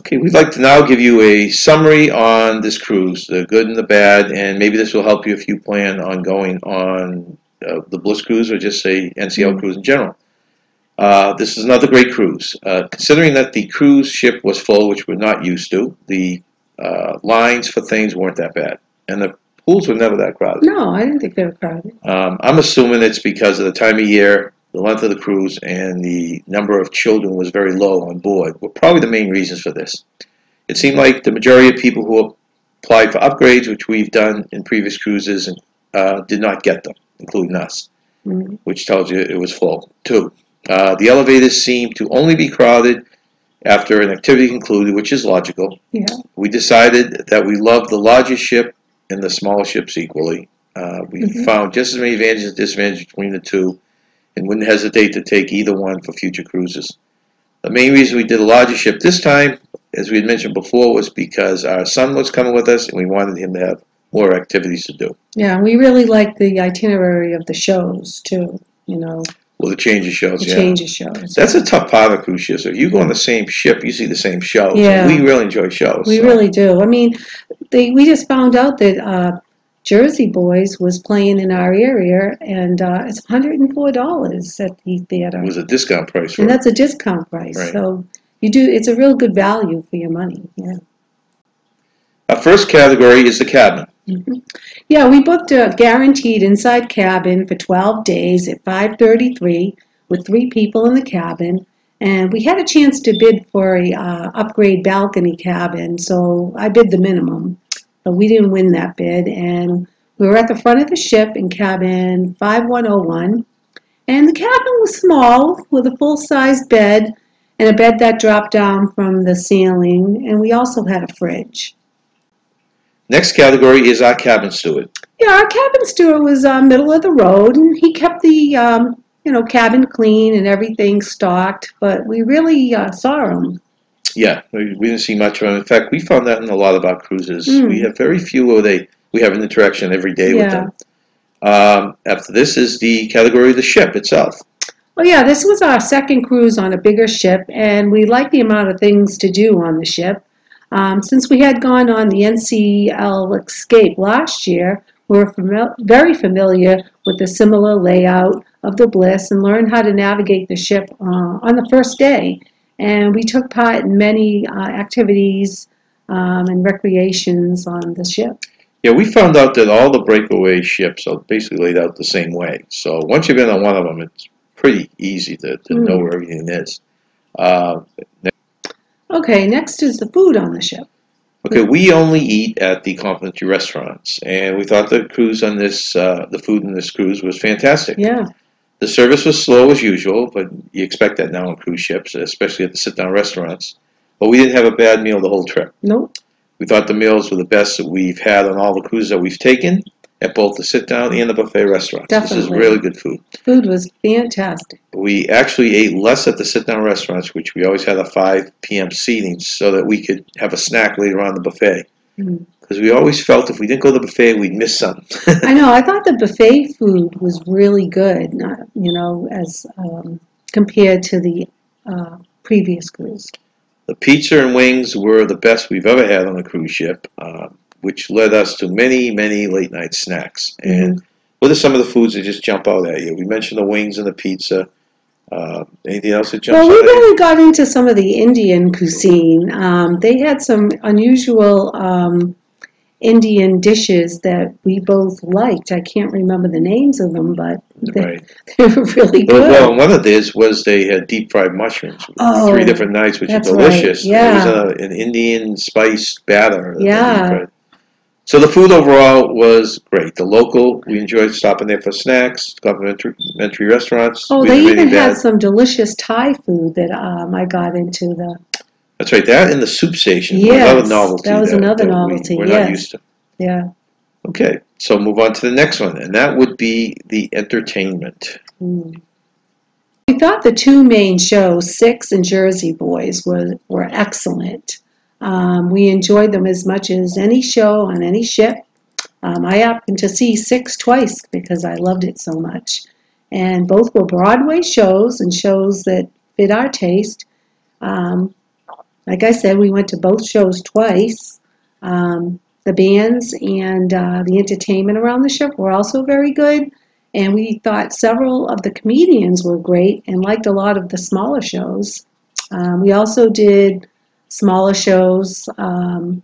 Okay, we'd like to now give you a summary on this cruise, the good and the bad, and maybe this will help you if you plan on going on uh, the Bliss cruise or just say NCL cruise in general. Uh, this is another great cruise. Uh, considering that the cruise ship was full, which we're not used to, the uh, lines for things weren't that bad, and the pools were never that crowded. No, I didn't think they were crowded. Um, I'm assuming it's because of the time of year, the length of the cruise, and the number of children was very low on board. Were probably the main reasons for this. It seemed like the majority of people who applied for upgrades, which we've done in previous cruises, uh, did not get them, including us, Mm. which tells you it was full. Two, uh, the elevators seemed to only be crowded after an activity concluded, which is logical. Yeah. We decided that we loved the larger ship and the smaller ships equally. Uh, we Mhm. found just as many advantages and disadvantages between the two and wouldn't hesitate to take either one for future cruises. The main reason we did a larger ship this time, as we had mentioned before, was because our son was coming with us and we wanted him to have more activities to do. Yeah, we really liked the itinerary of the shows too. You know, Well, the change of shows, the yeah. change of shows. That's a tough part of cruise ships. If you go on the same ship, you see the same shows. Yeah. We really enjoy shows. We so. really do. I mean, they we just found out that uh, Jersey Boys was playing in our area, and uh, it's $104 at the theater, It was a discount price for and that's a discount price. Right. So you do. It's a real good value for your money. Yeah. Our first category is the cabin. Mhm. Yeah, we booked a guaranteed inside cabin for 12 days at 533 with three people in the cabin. And we had a chance to bid for a uh, upgrade balcony cabin, so I bid the minimum. But we didn't win that bid. And we were at the front of the ship in cabin 5101. And the cabin was small with a full-size bed and a bed that dropped down from the ceiling. And we also had a fridge. Next category is our cabin steward. Yeah, our cabin steward was uh, middle of the road, and he kept the um, you know cabin clean and everything stocked. But we really uh, saw him. Yeah, we, we didn't see much of them. In fact, we found that in a lot of our cruises. Mm. We have very few where they we have an interaction every day with them. Um, after this is the category of the ship itself. Oh yeah, this was our second cruise on a bigger ship, and we liked the amount of things to do on the ship. Um, since we had gone on the NCL Escape last year, we were fami- very familiar with the similar layout of the Bliss and learned how to navigate the ship uh, on the first day. And we took part in many uh, activities um, and recreations on the ship. Yeah, we found out that all the breakaway ships are basically laid out the same way. So once you've been on one of them, it's pretty easy to, to Mm. know where everything is. Uh, Okay, next is the food on the ship. Okay, we only eat at the complimentary restaurants, and we thought the cruise on this, uh, the food in this cruise was fantastic. Yeah, The service was slow as usual, but you expect that now on cruise ships, especially at the sit-down restaurants. But we didn't have a bad meal the whole trip. nope. We thought the meals were the best that we've had on all the cruises that we've taken at both the sit-down and the buffet restaurants. This is really good food. Food was fantastic. We actually ate less at the sit-down restaurants, which we always had a 5 p.m. seating, so that we could have a snack later on the buffet. Mm. Because we always felt if we didn't go to the buffet, we'd miss something. I know. I thought the buffet food was really good. Not, you know, as um, compared to the uh, previous cruise. The pizza and wings were the best we've ever had on a cruise ship, uh, which led us to many, many late night snacks. And what are some of the foods that just jump out at you? We mentioned the wings and the pizza. Uh, anything else that jumps Well, we out at you? really got into some of the Indian cuisine. Um, they had some unusual um, Indian dishes that we both liked. I can't remember the names of them, but they, Right. they were really good. well, one of these was they had deep fried mushrooms. Oh, three different nights, which are that's right, delicious. yeah. It was a, an Indian spice batter. Yeah. So the food overall was great. The local, we enjoyed stopping there for snacks, complimentary complimentary restaurants. Oh, We they even had bad- some delicious Thai food that um, I got into the That's right. That and the soup station. Yes, another novelty. that was another we- novelty, We're yes. not used to. yeah. Okay, so move on to the next one, and that would be the entertainment. Mm. We thought the two main shows, Six and Jersey Boys, were, were excellent. Um, we enjoyed them as much as any show on any ship. Um, I happened to see Six twice because I loved it so much. And both were Broadway shows and shows that fit our taste. Um, like I said, we went to both shows twice. Um, the bands and uh, the entertainment around the ship were also very good. And we thought several of the comedians were great and liked a lot of the smaller shows. Um, we also did smaller shows um,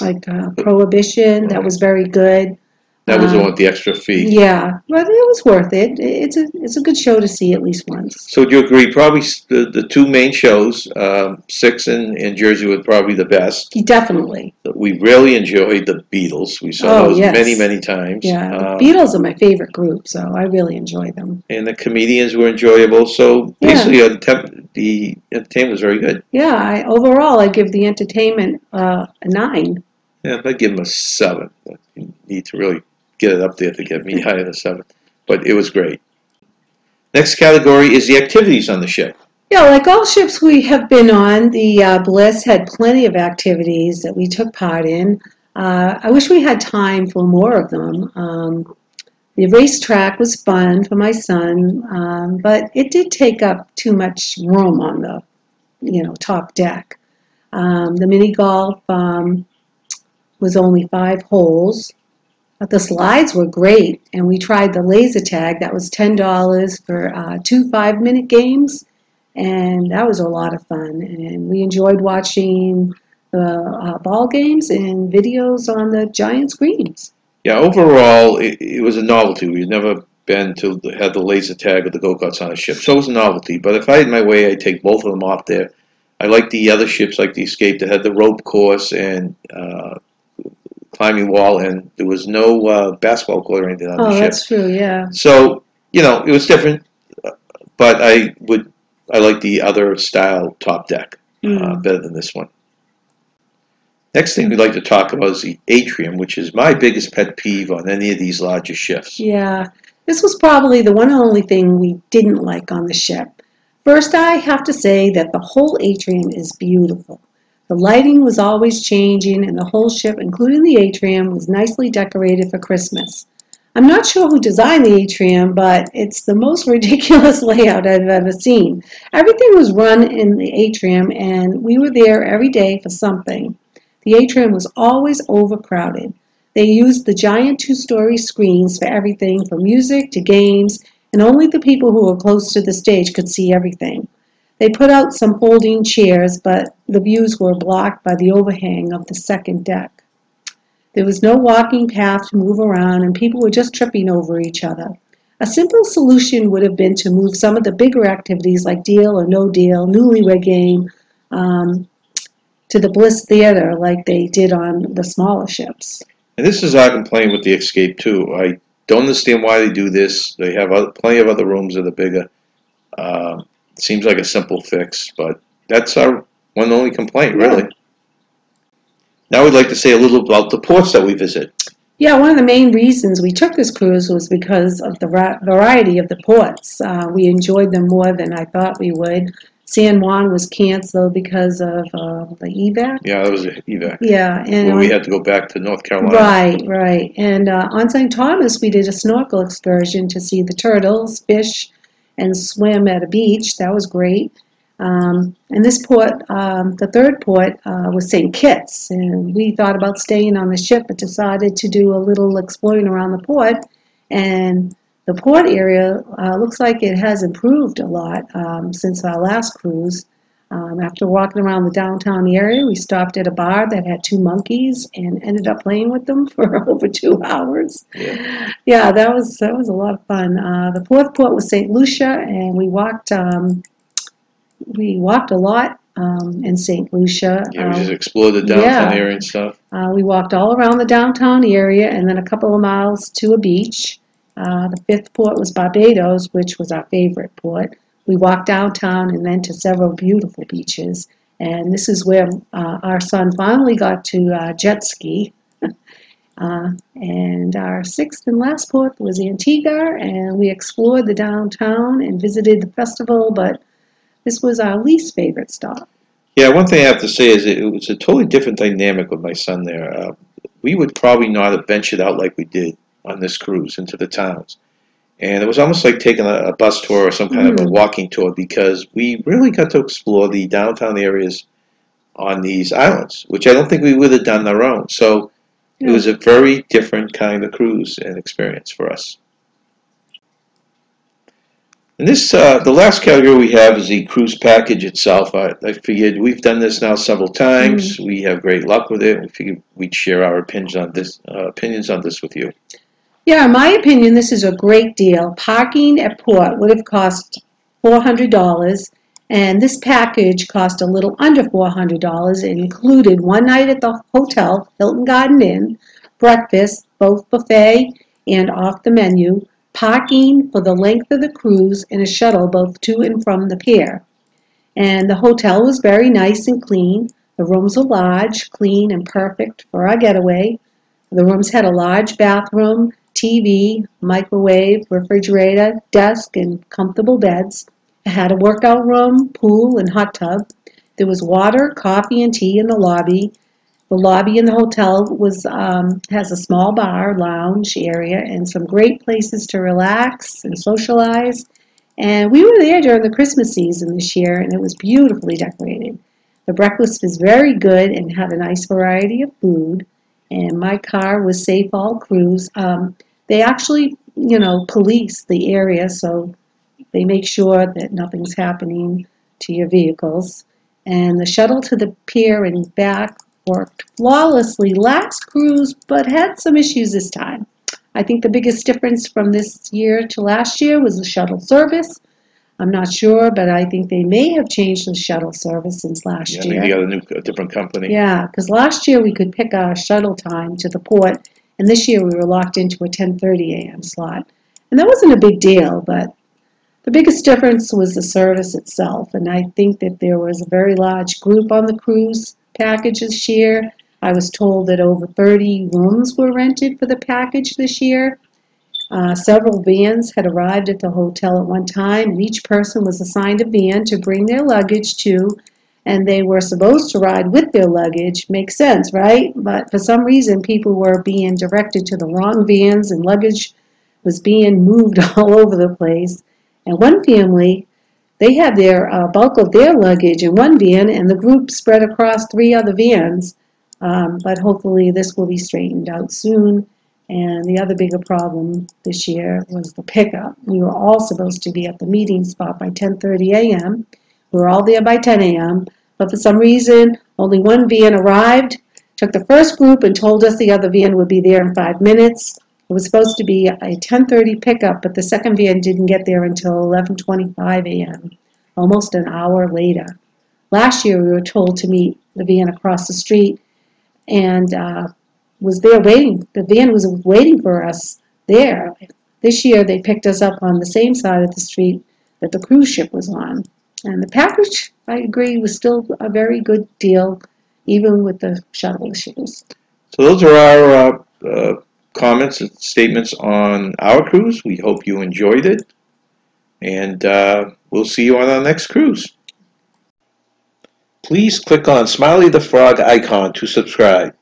like uh, Prohibition, that was very good. That was the Um, the extra fee. Yeah, but it was worth it. It's a it's a good show to see at least once. So do you agree? Probably the, the two main shows, um, Six and, and Jersey, were probably the best. Definitely. We really enjoyed the Beatles. We saw Oh, those yes. many, many times. Yeah, the Um, Beatles are my favorite group, so I really enjoy them. and the comedians were enjoyable. So basically, uh, the temp- the entertainment was very good. Yeah, I, overall, I give the entertainment uh, a nine. Yeah, I'd give them a seven. You need to really get it up there to get me higher than seven. But it was great. Next category is the activities on the ship. Yeah, like all ships we have been on, the uh, Bliss had plenty of activities that we took part in. Uh, I wish we had time for more of them. Um, the racetrack was fun for my son, um, but it did take up too much room on the, you know, top deck. Um, the mini golf um, was only five holes. But the slides were great, and we tried the laser tag. That was ten dollars for uh, two five-minute games, and that was a lot of fun. And we enjoyed watching the uh, ball games and videos on the giant screens. Yeah, overall, it, it was a novelty. We'd never been to had the laser tag or the go karts on a ship, so it was a novelty. But if I had my way, I'd take both of them off there. I like the other ships, like the Escape, that had the rope course and uh, climbing wall, and there was no uh, basketball court or anything on Oh, the ship. Oh, that's true. Yeah. So you know, it was different, uh, but I would I like the other style top deck uh, Mm. better than this one. Next thing we'd like to talk about is the atrium, which is my biggest pet peeve on any of these larger ships. Yeah. This was probably the one and only thing we didn't like on the ship. First, I have to say that the whole atrium is beautiful. The lighting was always changing, and the whole ship, including the atrium, was nicely decorated for Christmas. I'm not sure who designed the atrium, but it's the most ridiculous layout I've ever seen. Everything was run in the atrium, and we were there every day for something. The atrium was always overcrowded. They used the giant two story screens for everything from music to games, and only the people who were close to the stage could see everything. They put out some folding chairs, but the views were blocked by the overhang of the second deck. There was no walking path to move around, and people were just tripping over each other. A simple solution would have been to move some of the bigger activities like Deal or No Deal, Newlywed Game, um, to the Bliss Theater like they did on the smaller ships. And this is our complaint with the Escape too. I don't understand why they do this. They have other, plenty of other rooms that are bigger. Uh, seems like a simple fix, but that's our one only complaint, Yeah. really. Now we'd like to say a little about the ports that we visit. Yeah, one of the main reasons we took this cruise was because of the va- variety of the ports. Uh, we enjoyed them more than I thought we would. San Juan was canceled because of uh, the evac. Yeah, that was a evac. Yeah, and we had to go back to North Carolina. right, right. And uh, on St. Thomas, we did a snorkel excursion to see the turtles, fish, and swim at a beach. That was great. Um, and this port, um, the third port, uh, was St. Kitts, and we thought about staying on the ship, but decided to do a little exploring around the port. And the port area uh, looks like it has improved a lot um, since our last cruise. Um, after walking around the downtown area, we stopped at a bar that had two monkeys and ended up playing with them for over two hours. Yeah. Yeah, that was that was a lot of fun. Uh, the fourth port was St. Lucia, and we walked um, we walked a lot um, in St. Lucia. Yeah, we Um, just explored the downtown yeah. area and stuff. uh, we walked all around the downtown area and then a couple of miles to a beach. Uh, the fifth port was Barbados, which was our favorite port. We walked downtown and then to several beautiful beaches. And this is where uh, our son finally got to uh, jet ski. uh, and our sixth and last port was Antigua, and we explored the downtown and visited the festival, but this was our least favorite stop. Yeah, one thing I have to say is it, was a totally different dynamic with my son there. Uh, we would probably not have ventured out like we did on this cruise into the towns. And it was almost like taking a, a bus tour or some kind of a Mm. walking tour because we really got to explore the downtown areas on these islands, which I don't think we would have done on our own. So it was a very different kind of cruise and experience for us. And this, uh, the last category we have is the cruise package itself. I, I figured we've done this now several times. We have great luck with it. We figured we'd share our opinions on this, uh, opinions on this with you. Yeah, in my opinion, this is a great deal. Parking at port would have cost $400, and this package cost a little under $400. It included one night at the hotel, Hilton Garden Inn, breakfast, both buffet and off the menu, parking for the length of the cruise, and a shuttle both to and from the pier. And the hotel was very nice and clean. The rooms were large, clean, and perfect for our getaway. The rooms had a large bathroom, TV, microwave, refrigerator, desk, and comfortable beds. It had a workout room, pool, and hot tub. There was water, coffee, and tea in the lobby. The lobby in the hotel was um, has a small bar, lounge area, and some great places to relax and socialize. And we were there during the Christmas season this year, and it was beautifully decorated. The breakfast was very good and had a nice variety of food and my car was safe all cruise. Um, they actually, you know, police the area, so they make sure that nothing's happening to your vehicles. And the shuttle to the pier and back worked flawlessly last cruise, but had some issues this time. I think the biggest difference from this year to last year was the shuttle service. I'm not sure, but I think they may have changed the shuttle service since last Yeah, year. they got a new, a different company. Yeah, because last year we could pick our shuttle time to the port, and this year we were locked into a 10:30 a.m. slot, and that wasn't a big deal. But the biggest difference was the service itself, and I think that there was a very large group on the cruise package this year. I was told that over 30 rooms were rented for the package this year. Uh, several vans had arrived at the hotel at one time, and each person was assigned a van to bring their luggage to and they were supposed to ride with their luggage. Makes sense, right? But for some reason, people were being directed to the wrong vans, and luggage was being moved all over the place. And one family, they had their uh, bulk of their luggage in one van, and the group spread across three other vans. Um, but hopefully, this will be straightened out soon. And the other bigger problem this year was the pickup. We were all supposed to be at the meeting spot by 10:30 a.m. We were all there by 10 a.m., but for some reason, only one van arrived, took the first group, and told us the other van would be there in five minutes. It was supposed to be a 10:30 pickup, but the second van didn't get there until 11:25 a.m., almost an hour later. Last year, we were told to meet the van across the street, and uh, was there waiting. The van was waiting for us there. This year, they picked us up on the same side of the street that the cruise ship was on. And the package, I agree, was still a very good deal, even with the shuttle issues. So those are our uh, uh, comments and statements on our cruise. We hope you enjoyed it, and uh, we'll see you on our next cruise. Please click on Smiley the Frog icon to subscribe,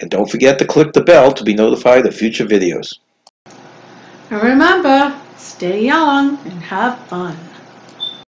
and don't forget to click the bell to be notified of future videos. And remember, stay young and have fun.